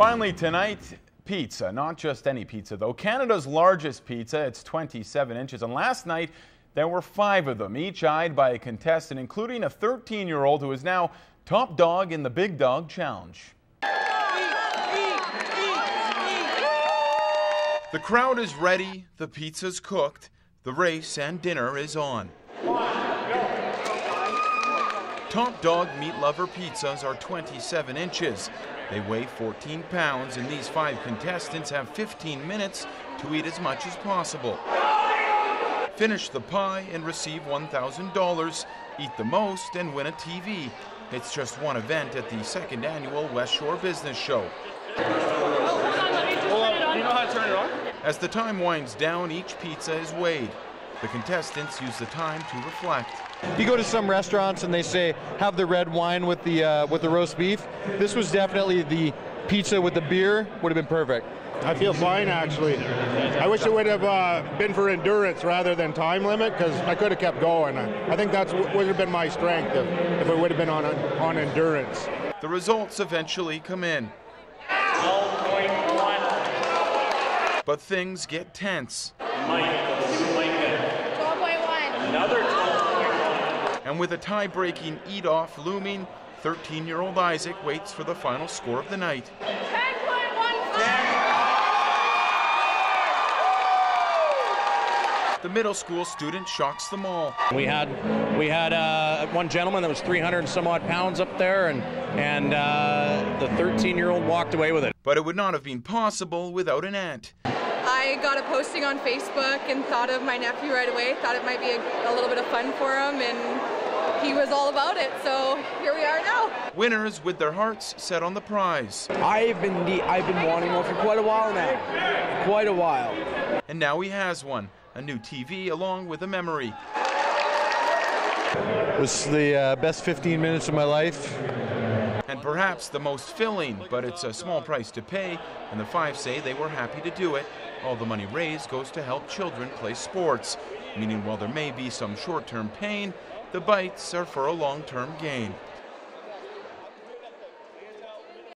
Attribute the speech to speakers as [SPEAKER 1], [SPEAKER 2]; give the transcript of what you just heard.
[SPEAKER 1] Finally, tonight, pizza. Not just any pizza, though. Canada's largest pizza. It's 27 inches. And last night, there were five of them, each eyed by a contestant, including a 13 year old who is now top dog in the Big Dog Challenge. The crowd is ready, the pizza's cooked, the race and dinner is on. Top Dog Meat Lover pizzas are 27 inches. They weigh 14 pounds, and these five contestants have 15 minutes to eat as much as possible. Finish the pie and receive $1,000. Eat the most and win a TV. It's just one event at the second annual West Shore Business Show. As the time winds down, each pizza is weighed. The contestants use the time to reflect.
[SPEAKER 2] You go to some restaurants and they say have the red wine with the uh, with the roast beef. This was definitely the pizza with the beer would have been perfect.
[SPEAKER 3] I feel fine actually. I wish it would have uh, been for endurance rather than time limit because I could have kept going. I think that would have been my strength if, if it would have been on on endurance.
[SPEAKER 1] The results eventually come in. But things get tense. Mike, 12.1.
[SPEAKER 4] Another
[SPEAKER 1] And with a tie breaking eat off looming, 13 year old Isaac waits for the final score of the night.
[SPEAKER 4] 10.15.
[SPEAKER 1] The middle school student shocks them all.
[SPEAKER 5] We had we had uh, one gentleman that was 300 and some odd pounds up there, and and uh, the 13 year old walked away with it.
[SPEAKER 1] But it would not have been possible without an aunt.
[SPEAKER 6] I got a posting on Facebook and thought of my nephew right away. Thought it might be a, a, little bit of fun for him, and he was all about it. So here we are now.
[SPEAKER 1] Winners with their hearts set on the prize.
[SPEAKER 7] I've been I've been wanting one for quite a while now, quite a while.
[SPEAKER 1] And now he has one, a new TV along with a memory.
[SPEAKER 2] It was the uh, best 15 minutes of my life
[SPEAKER 1] and perhaps the most filling, but it's a small price to pay, and the five say they were happy to do it. All the money raised goes to help children play sports, meaning while there may be some short term pain, the bites are for a long term gain.